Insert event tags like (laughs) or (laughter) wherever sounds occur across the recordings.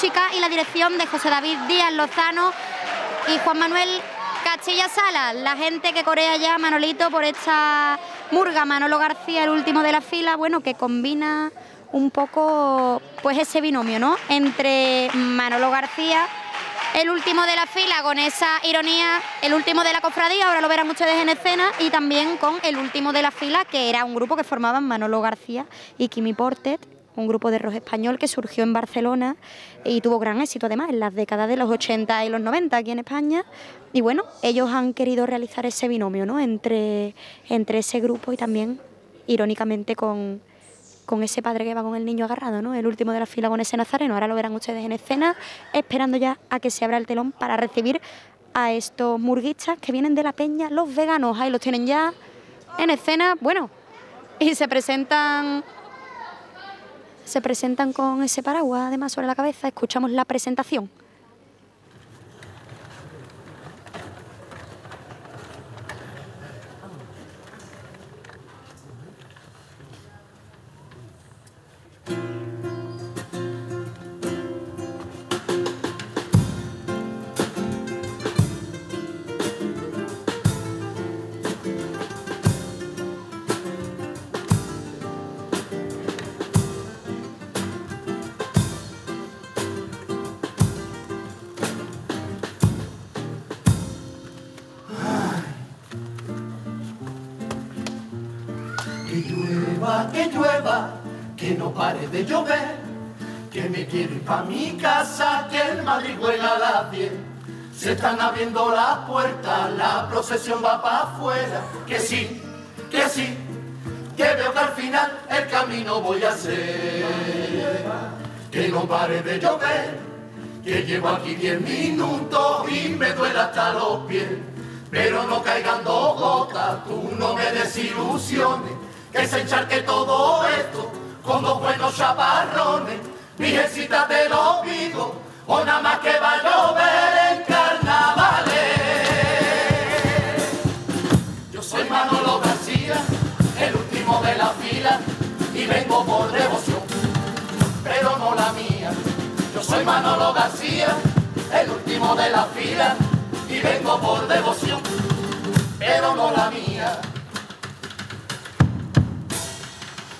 y la dirección de José David Díaz Lozano y Juan Manuel Castilla Sala, la gente que corea ya Manolito por esta murga, Manolo García, el último de la fila, bueno, que combina un poco pues ese binomio, ¿no? Entre Manolo García, el último de la fila con esa ironía, el último de la cofradía, ahora lo verán ustedes en escena, y también con el último de la fila, que era un grupo que formaban Manolo García y Kimi Portet, un grupo de rock español que surgió en Barcelona y tuvo gran éxito además en las décadas de los 80 y los 90 aquí en España. Y bueno, ellos han querido realizar ese binomio ¿no? entre, entre ese grupo y también, irónicamente, con, con ese padre que va con el niño agarrado, ¿no? El último de la fila con ese nazareno. Ahora lo verán ustedes en escena, esperando ya a que se abra el telón para recibir a estos murguistas que vienen de la peña, los veganos. Ahí los tienen ya en escena, bueno, y se presentan se presentan con ese paraguas además sobre la cabeza. Escuchamos la presentación. De llover, que me quiero ir pa' mi casa, que el Madrid juega a las 10. Se están abriendo las puertas, la procesión va para afuera, que sí, que sí, que veo que al final el camino voy a hacer. Que no pare de llover, que llevo aquí 10 minutos y me duele hasta los pies. Pero no caigan dos gotas, tú no me desilusiones que se encharque todo esto con dos buenos chaparrones, virgencita te lo pido, o nada más que va a llover en carnavales. Yo soy Manolo García, el último de la fila, y vengo por devoción, pero no la mía. Yo soy Manolo García, el último de la fila, y vengo por devoción, pero no la mía.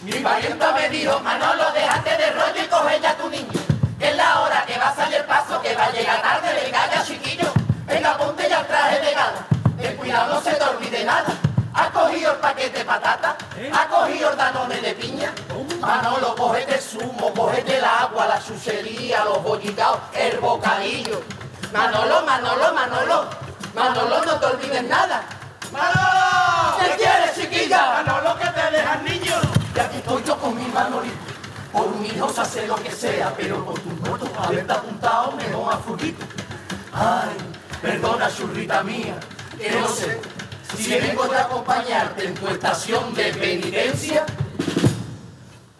Mi parienta me dijo, Manolo, déjate de rollo y coge ya tu niño. Que es la hora que va a salir el paso, que va a llegar tarde, venga ya chiquillo. Venga, ponte ya el traje de gala. Ten cuidado, no se te olvide nada. ¿Has cogido el paquete de patata? ¿Has cogido el danone de piña? Manolo, cógete zumo, cógete el agua, la chuchería, los bollicaos, el bocadillo. Manolo, Manolo, Manolo, Manolo, no te olvides nada. ¡Manolo! ¿Qué quieres, chiquilla? Manolo, que te dejas niño. Y aquí estoy yo con mi Manolito. Por un hijo se hace lo que sea, pero por tu voto haberte apuntado me a furrito. Ay, perdona, churrita mía, que no sé si vengo de acompañarte en tu estación de penitencia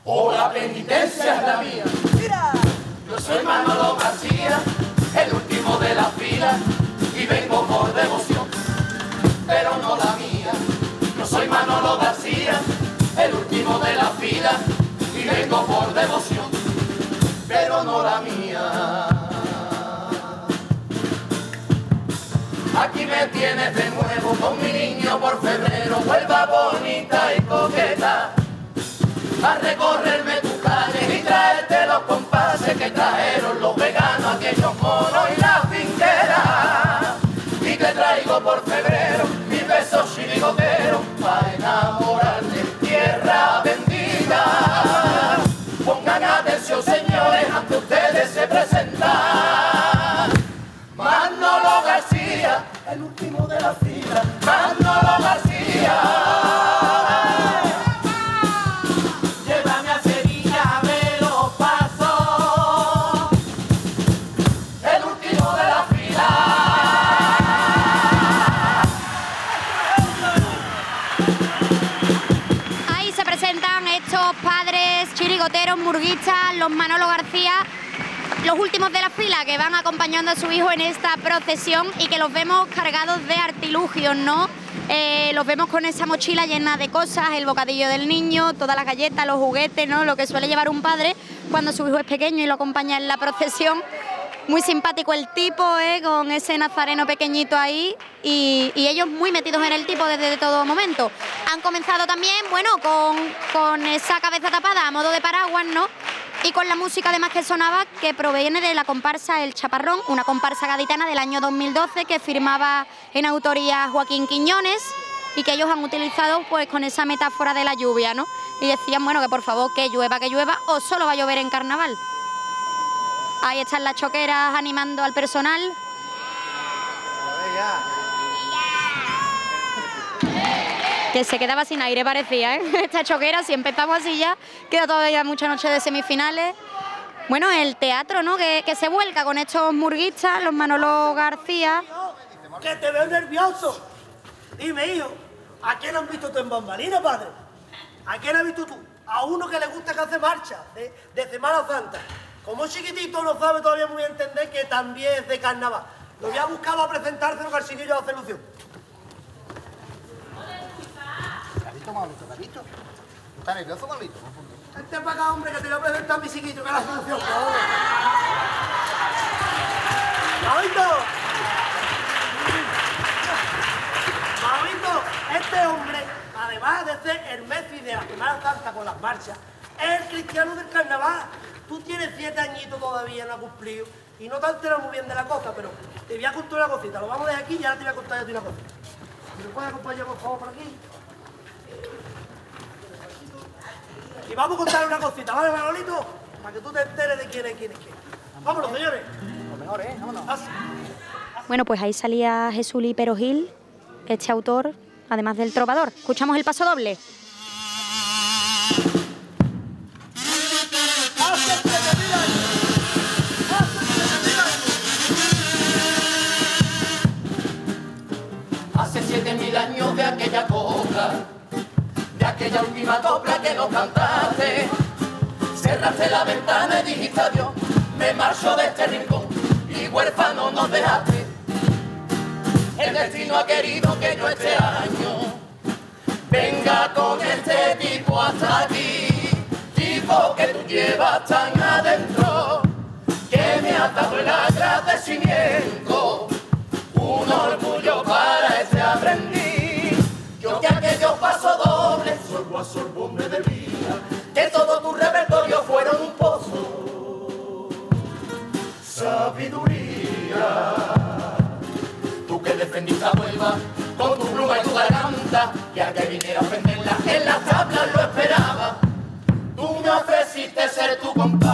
o la penitencia es la mía. Y vengo por devoción, pero no la mía. Aquí me tienes de nuevo con mi niño por febrero, vuelva bonita y coqueta, a recorrerme tu calle y traerte los compases que trajeron los veganos, aquellos monos y la finquera. Y te traigo por febrero mis besos chirigoteros para enamorarte tierra bendita. Atención, señores, ante ustedes se presenta Manolo García, el último de la fila. De la fila que van acompañando a su hijo en esta procesión y que los vemos cargados de artilugios, ¿no? Eh, los vemos con esa mochila llena de cosas, el bocadillo del niño, todas las galletas, los juguetes, ¿no? Lo que suele llevar un padre cuando su hijo es pequeño y lo acompaña en la procesión. Muy simpático el tipo, ¿eh? con ese nazareno pequeñito ahí y, ellos muy metidos en el tipo desde todo momento. Han comenzado también, bueno, con, con esa cabeza tapada a modo de paraguas, ¿no? Y con la música además que sonaba que proviene de la comparsa El Chaparrón, una comparsa gaditana del año 2012 que firmaba en autoría Joaquín Quiñones y que ellos han utilizado pues con esa metáfora de la lluvia, ¿no? Y decían, bueno, que por favor que llueva, que llueva o solo va a llover en carnaval. Ahí están las choqueras animando al personal. Que se quedaba sin aire parecía, ¿eh? (laughs) Esta choquera, si empezamos así ya, queda todavía mucha noche de semifinales. Bueno, el teatro, ¿no? Que, se vuelca con estos murguistas, los Manolo García. Que te veo nervioso. Dime, hijo, ¿a quién has visto tú en bambalina, padre? ¿A quién has visto tú? A uno que le gusta que hace marcha, de, de Semana Santa. Como chiquitito no sabe todavía muy bien entender que también es de carnaval. Lo voy a buscar a presentarse en el chiquillo de hacer ilusión. Visto, Maurito? ¿Te visto? ¿Estás nervioso, Maurito? Vente para acá, hombre, que te voy a presentar a mi chiquito, que es la solución. ¡Maurito! Maurito, este hombre, además de ser el Messi de la Semana Santa con las marchas, es el cristiano del carnaval. Tú tienes siete añitos todavía, no has cumplido, y no te enteras muy bien de la cosa, pero te voy a contar una cosita. Lo vamos a dejar aquí y ahora te voy a contar yo una cosa. ¿Me puedes acompañar, por favor, por aquí? Y vamos a contar una cosita, ¿vale, Manolito? Para que tú te enteres de quién es quién es quién. Vámonos, señores. Lo mejor, ¿eh? Vámonos. Bueno, pues ahí salía Jesús Pero Gil, este autor, además del trovador. Escuchamos el paso doble. años de aquella de aquella última copla que nos cantaste. Cerraste la ventana y dijiste adiós, me marcho de este rincón y huérfano nos dejaste. El destino ha querido que yo este año venga con este tipo hasta aquí, tipo que tú llevas tan adentro, que me ha dado el agradecimiento, un orgullo para ese aprendiz paso doble, sorbo a sorbo me debía, que todo tu repertorio fuera un pozo. Sabiduría, tú que defendiste a vuelva con tu pluma y tu garganta, y a que viniera a ofenderla en las tablas lo esperaba. Tú me ofreciste ser tu compadre.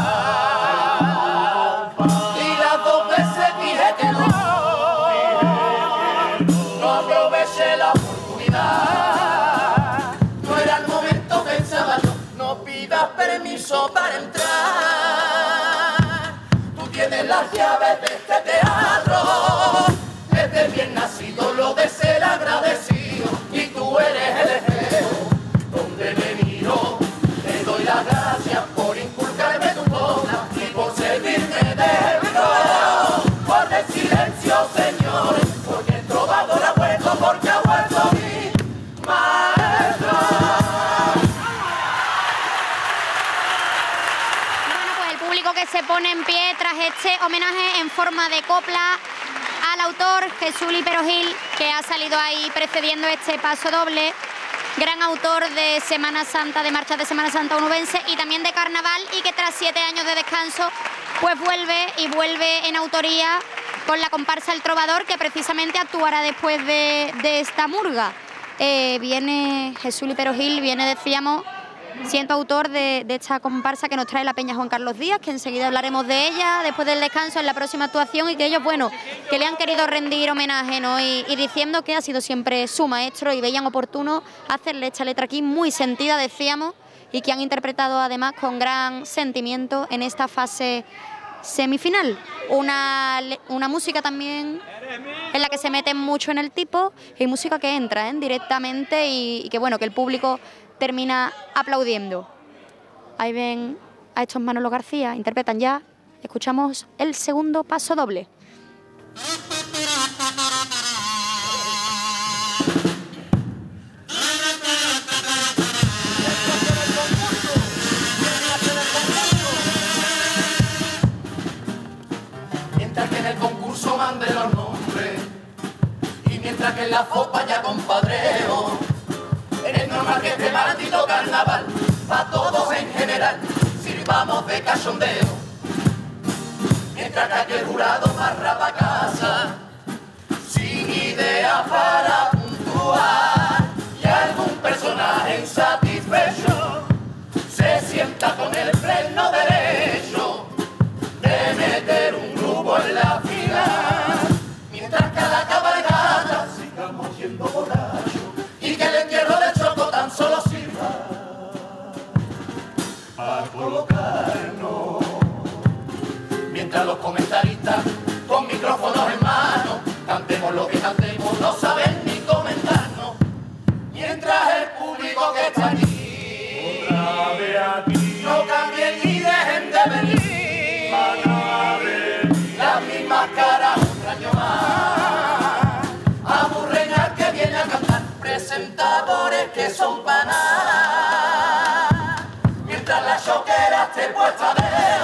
Pone en pie tras este homenaje en forma de copla al autor Jesús Pero Gil, que ha salido ahí precediendo este paso doble. Gran autor de Semana Santa, de marchas de Semana Santa unubense y también de carnaval y que tras siete años de descanso pues vuelve y vuelve en autoría con la comparsa El Trovador que precisamente actuará después de, esta murga. Eh, viene Jesús Pero Gil, viene decíamos siento autor de, esta comparsa que nos trae la Peña Juan Carlos Díaz, que enseguida hablaremos de ella después del descanso en la próxima actuación y que ellos, bueno, que le han querido rendir homenaje ¿no? y, diciendo que ha sido siempre su maestro y veían oportuno hacerle esta letra aquí muy sentida, decíamos, y que han interpretado además con gran sentimiento en esta fase semifinal. Una, una música también en la que se meten mucho en el tipo y música que entra ¿eh? directamente y que bueno, que el público termina aplaudiendo. Ahí ven a estos Manolo García, interpretan ya, escuchamos el segundo paso doble. Mientras que en el concurso mande los nombres y mientras que en la fopa ya compadreo es normal que este maldito carnaval, pa' todos en general, sirvamos de cachondeo. Mientras que aquel jurado marra pa' casa, sin idea para los comentaristas con micrófonos en mano cantemos lo que cantemos, no saben ni comentarnos. Mientras el público que está aquí, no cambien ni dejen de venir. Las mismas caras un año más. Aburreñar que viene a cantar presentadores que son para nada. Mientras la choquera esté puesta de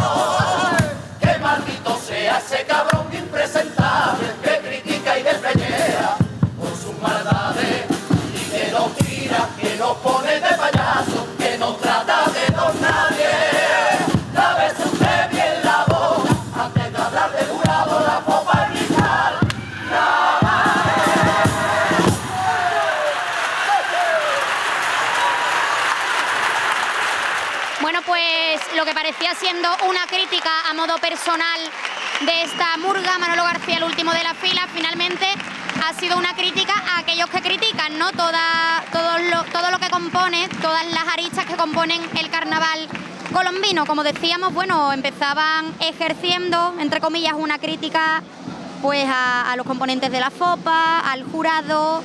lo que parecía siendo una crítica a modo personal de esta murga, Manolo García, el último de la fila, finalmente ha sido una crítica a aquellos que critican, ¿no? Toda, todo, lo, todo lo que compone, todas las aristas que componen el carnaval colombino. Como decíamos, bueno, empezaban ejerciendo, entre comillas, una crítica pues a, a los componentes de la FOPA, al jurado,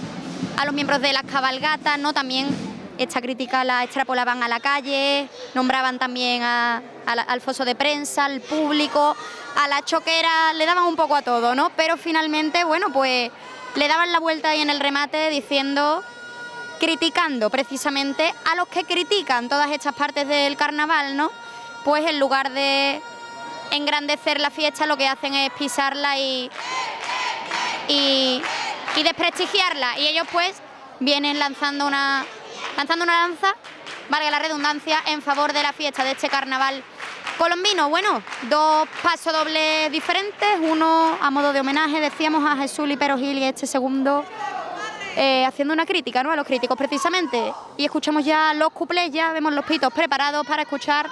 a los miembros de las cabalgatas, ¿no? También esta crítica la extrapolaban a la calle, nombraban también a- al foso de prensa, al público, a la choquera, le daban un poco a todo, ¿no? Pero finalmente, bueno, pues le daban la vuelta ahí en el remate diciendo, criticando precisamente a los que critican todas estas partes del carnaval, ¿no? Pues en lugar de engrandecer la fiesta, lo que hacen es pisarla y, y desprestigiarla. Y ellos pues vienen lanzando una, lanzando una lanza, valga la redundancia, en favor de la fiesta de este carnaval colombino. Bueno, dos pasos dobles diferentes, uno a modo de homenaje, decíamos a Jesús Lipero Gil y este segundo eh, haciendo una crítica ¿no? a los críticos precisamente. Y escuchamos ya los cuplés, ya vemos los pitos preparados para escuchar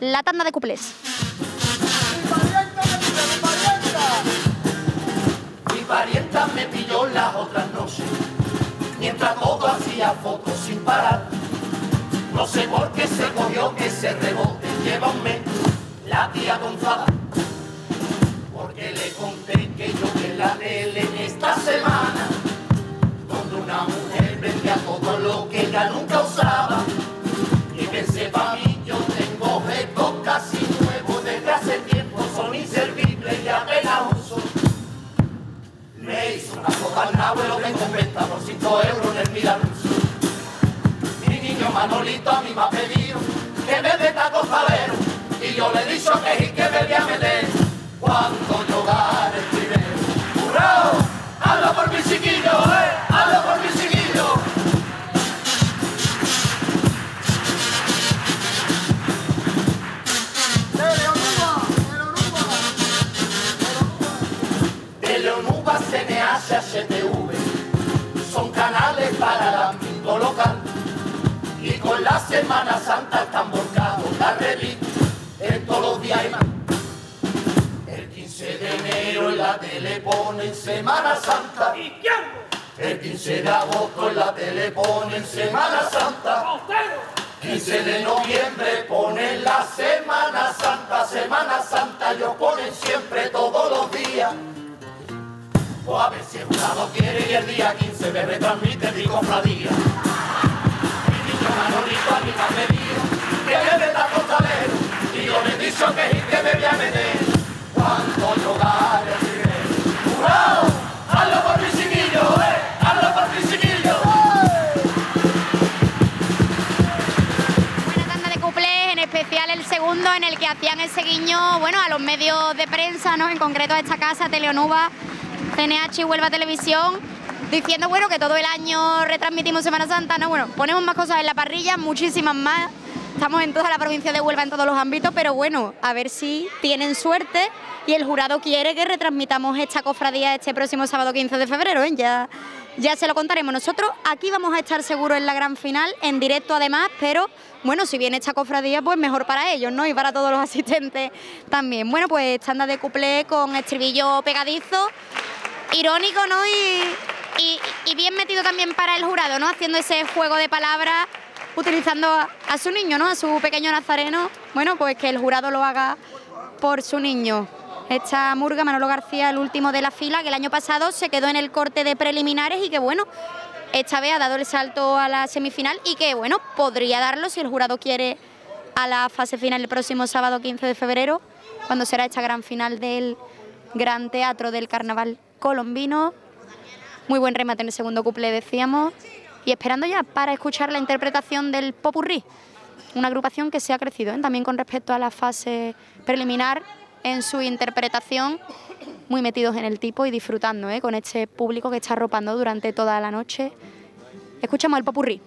la tanda de cuplés. Mi parienta me pilló las otras noches, mientras todo hacía fotos sin parar. No sé por qué se cogió que se rebote, mes la tía Gonzala. Porque le conté que yo en la tele esta semana, donde una mujer vendía todo lo que ella nunca usaba. Y pensé pa' mí, una copa al nabo y lo tengo en venta por 5 euros en el Milanuso. Mi niño Manolito a mí me ha pedido que me dé tacos paleros y yo le he dicho que Semana Santa están volcados la revista en todos los días más. El 15 de enero en la tele ponen Semana Santa. El 15 de agosto en la tele ponen Semana Santa. 15 de noviembre ponen la Semana Santa, Semana Santa, ellos ponen siempre todos los días. O a ver si el jurado quiere y el día 15 me retransmite mi cofradía. Mi niño Manolito a mi me pedido que me meta costalero y yo le he dicho que sí que me voy a meter cuando yo gane el primero. ¡Jurado! ¡Hazlo por mi chiquillo, eh! Tanda de cuplés, en especial el segundo en el que hacían ese guiño, bueno, a los medios de prensa, ¿no? En concreto a esta casa, Teleonuba, CNH y Huelva Televisión diciendo bueno que todo el año retransmitimos Semana Santa, no bueno, ponemos más cosas en la parrilla, muchísimas más. Estamos en toda la provincia de Huelva en todos los ámbitos, pero bueno, a ver si tienen suerte y el jurado quiere que retransmitamos esta cofradía este próximo sábado 15 de febrero, ¿eh? ya ya se lo contaremos nosotros. Aquí vamos a estar seguros en la gran final, en directo además, pero bueno, si viene esta cofradía, pues mejor para ellos, ¿no? Y para todos los (laughs) asistentes también. Bueno, pues estándar de cuplé con estribillo pegadizo, irónico, ¿no? Y, y, bien metido también para el jurado, ¿no? Haciendo ese juego de palabras, utilizando a, a su niño, ¿no? A su pequeño nazareno. Bueno, pues que el jurado lo haga por su niño. Esta murga, Manolo García, el último de la fila, que el año pasado se quedó en el corte de preliminares y que bueno, esta vez ha dado el salto a la semifinal y que bueno, podría darlo si el jurado quiere a la fase final el próximo sábado 15 de febrero, cuando será esta gran final del Gran Teatro del Carnaval Colombino. Muy buen remate en el segundo couple, decíamos. Y esperando ya para escuchar la interpretación del Popurrí, una agrupación que se ha crecido ¿eh? también con respecto a la fase preliminar en su interpretación, muy metidos en el tipo y disfrutando ¿eh? con este público que está arropando durante toda la noche. Escuchamos el popurrí.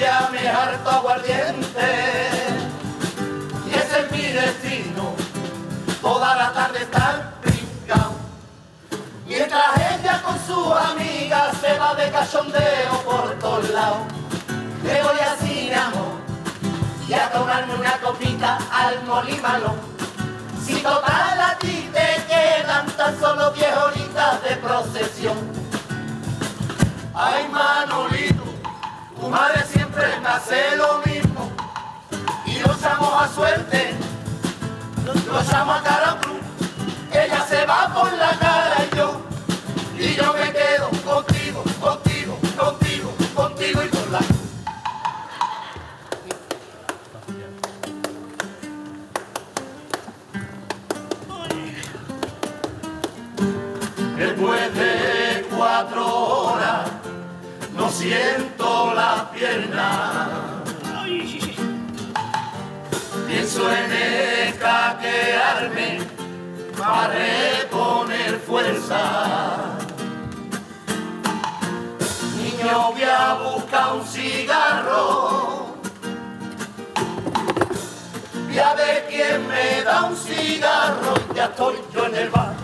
Chiquilla, me harto aguardiente. Y ese es mi destino, toda la tarde estar brincando. Mientras ella con sus amigas se va de cachondeo por todos lados. Me voy así, amor, y a tomarme una copita al molimalón. Si total a ti te quedan tan solo diez horitas de procesión. Ay, Manolito, tu madre siempre hace lo mismo. Y lo llamo a suerte, lo llamo a cara cruz. Ella se va por la cara y yo, y yo me quedo contigo, siento las piernas. Pienso en escaquearme para reponer fuerza. Niño, voy a buscar un cigarro. Voy a ver quién me da un cigarro. Ya estoy yo en el bar.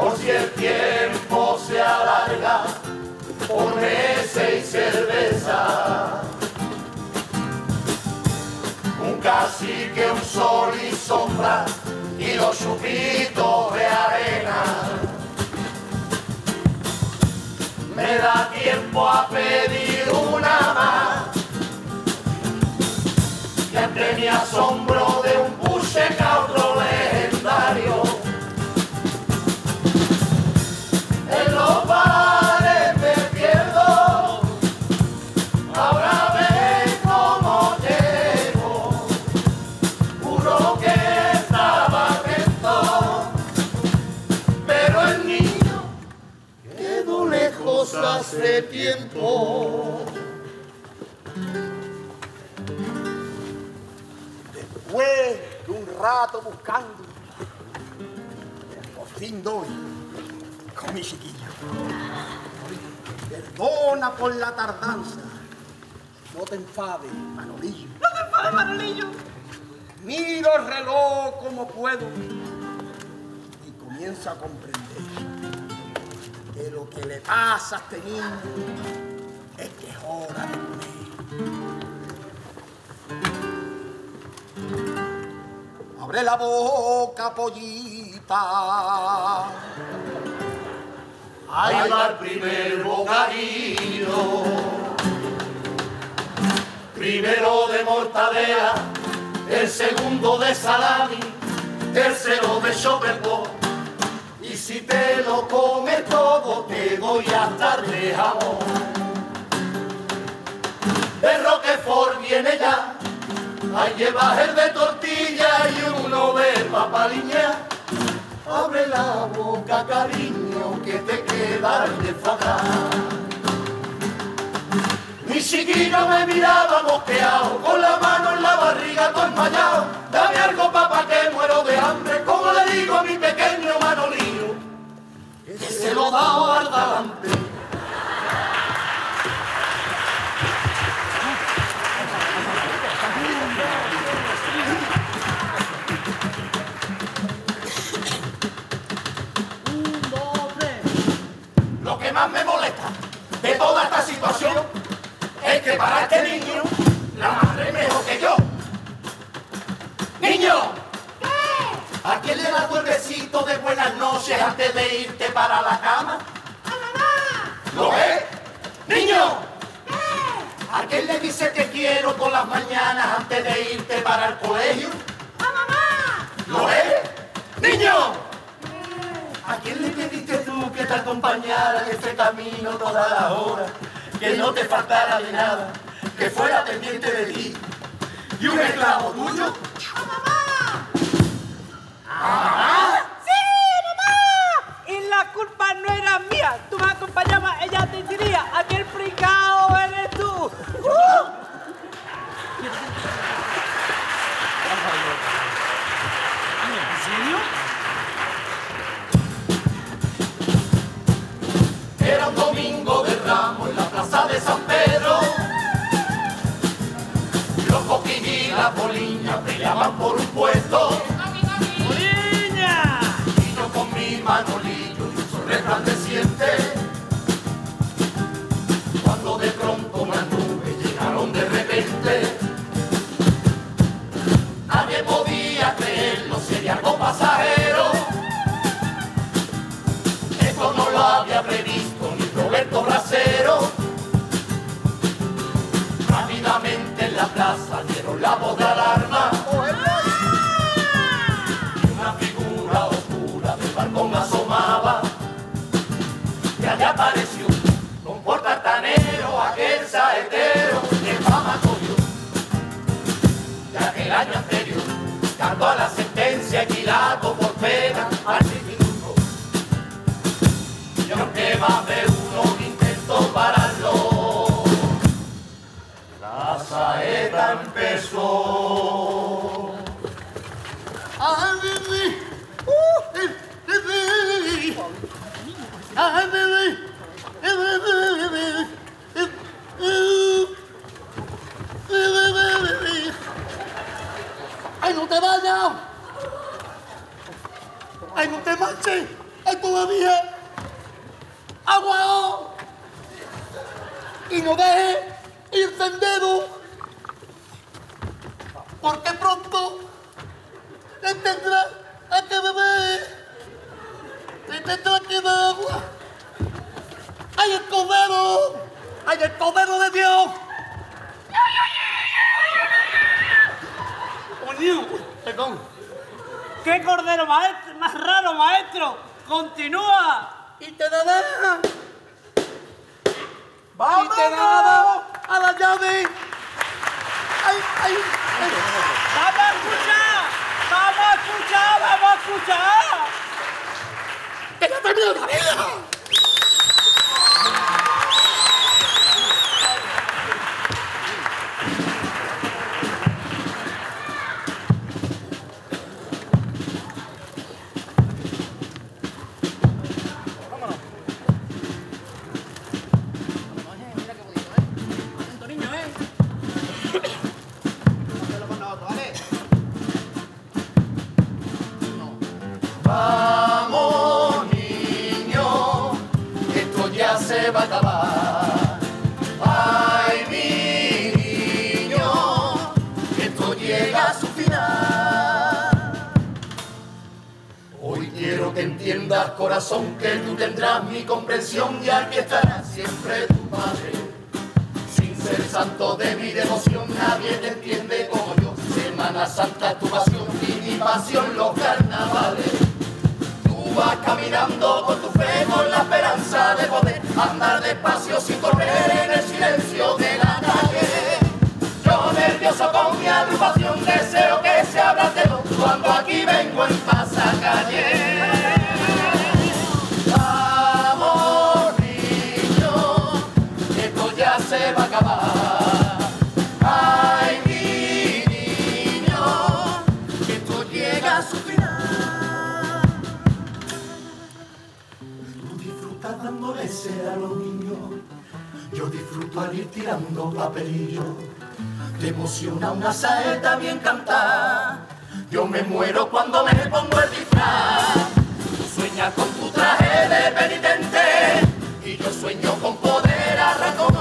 Por si el tiempo se alarga por meses y cerveza. Un cacique, un sol y sombra y los chupitos de arena. Me da tiempo a pedir una más. Y ante mi asombro de un pucheca otro hace tiempo. Después de un rato buscando, por fin doy con mi chiquillo. Perdona por la tardanza. No te enfades, Manolillo. No te enfades, Manolillo. Miro el reloj como puedo y comienzo a comprender que le pasa a este niño es que es hora de comer. Abre la boca, pollita. Ahí va el primer bocadillo. Primero de mortadela, el segundo de salami, tercero de si te lo comes todo, te doy hasta de jamón. De Roquefort viene ya, ahí llevas el de tortilla y uno de papaliña. Abre la boca, cariño, que te queda de. Mi chiquillo me miraba mosqueado, con la mano en la barriga todo. Dame algo papá que muero de hambre, como le digo a mi pequeño Manolillo, que se lo de buenas noches antes de irte para la cama? ¡A mamá! ¿Lo ves? ¡Niño! ¿A quién le dices que quiero por las mañanas antes de irte para el colegio? ¡A mamá! ¿Lo ves? ¡Niño! ¿A quién le pediste tú que te acompañara en este camino todas las horas? Que no te faltara de nada, que fuera pendiente de ti. ¿Y un esclavo tuyo? ¡A mamá! ¿A mamá? La no era mía. Tú me acompañabas, ella te diría, aquel fricao eres tú. ¡Uh! Era un domingo de ramo en la plaza de San Pedro. Los coquis y boliñas peleaban por un puesto. ¡Niña! Y yo con mi manolillo resplandeciente. Cuando de pronto unas nubes llegaron de repente. Nadie podía ¡Vamos a escuchar! ¡Vamos a escuchar! ¡Que ya terminó la vida! Vamos corazón que tú tendrás mi comprensión y aquí estará siempre tu padre. Sin ser santo de mi devoción, nadie te entiende como yo. Semana Santa tu pasión y mi pasión los carnavales. Tú vas caminando con tu fe, con la esperanza de poder andar despacio sin correr en el silencio de la calle. Yo nervioso con mi agrupación deseo que se abra cuando aquí vengo en pasacalle. Niños, yo disfruto al ir tirando papelillos. Te emociona una saeta bien cantada. Yo me muero cuando me pongo el disfraz. Tú sueñas con tu traje de penitente y yo sueño con poder arrancar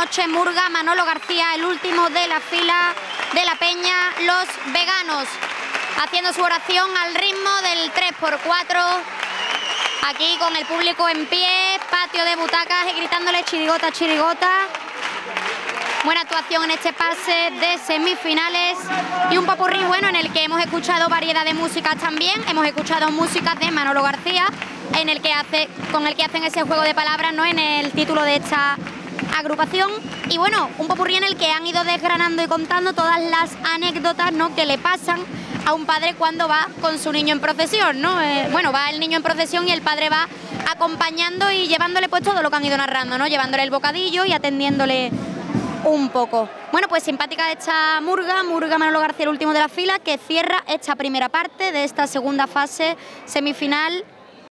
noche, Murga Manolo García, el último de la fila de la peña, los veganos, haciendo su oración al ritmo del 3x4, aquí con el público en pie, patio de butacas y gritándole chirigota, chirigota. Buena actuación en este pase de semifinales y un popurrí bueno en el que hemos escuchado variedad de músicas también. Hemos escuchado músicas de Manolo García, en el que hace, con el que hacen ese juego de palabras, ¿no? En el título de esta agrupación. Y bueno, un popurrí en el que han ido desgranando y contando todas las anécdotas ¿no? que le pasan a un padre cuando va con su niño en procesión, ¿no? Eh, bueno, va el niño en procesión y el padre va acompañando y llevándole pues todo lo que han ido narrando, ¿no? Llevándole el bocadillo y atendiéndole un poco. Bueno, pues simpática esta murga, Murga Manolo García, el último de la fila, que cierra esta primera parte de esta segunda fase semifinal